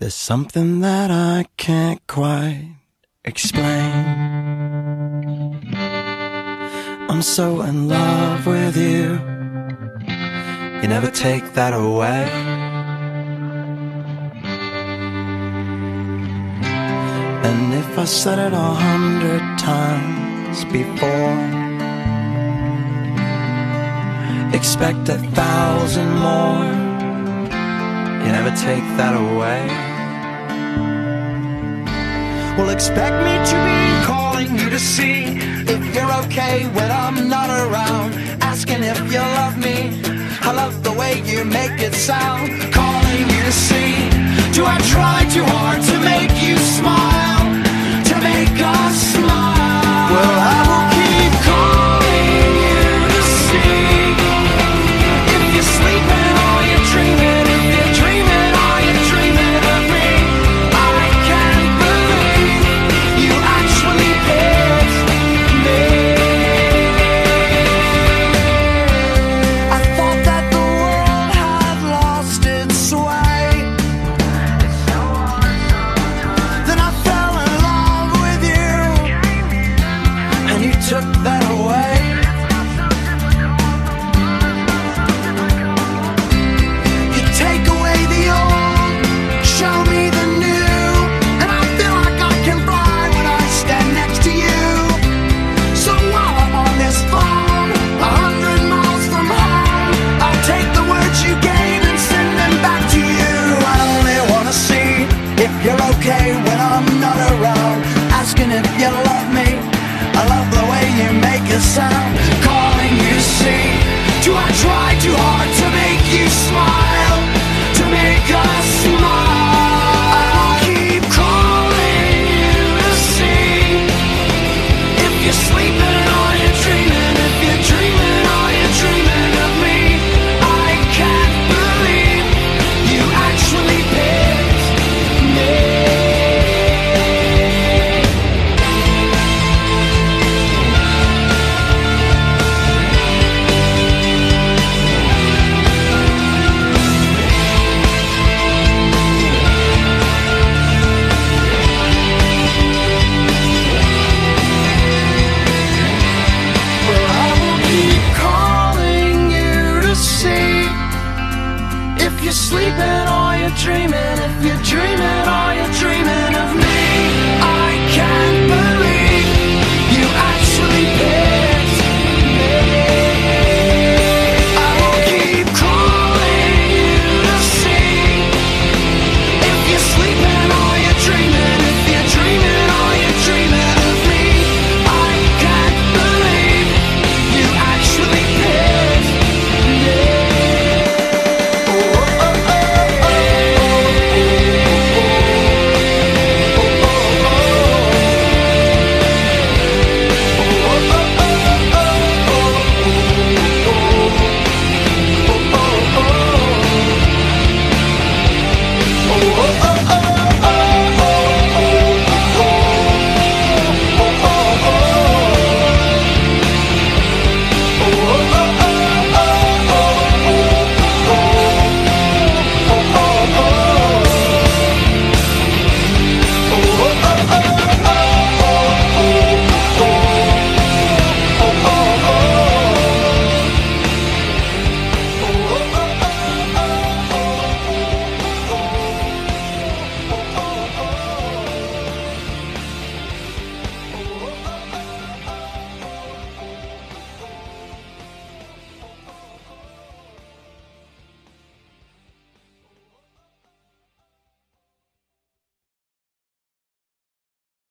There's something that I can't quite explain. I'm so in love with you. You never take that away. And if I said it a hundred times before, expect a thousand more. You never take that away. Well, expect me to be calling you to see if you're okay when I'm not around. Asking if you love me. I love the way you make it sound. Calling you to see. Do I try too hard to make you smile? Took that away. You take away the old, show me the new, and I feel like I can fly when I stand next to you. So while I'm on this phone, a hundred miles from home, I'll take the words you gave and send them back to you. I only wanna see if you're okay when I'm not around, asking if you you're sleeping or you're dreaming, if you're dreaming or you're dreaming of me.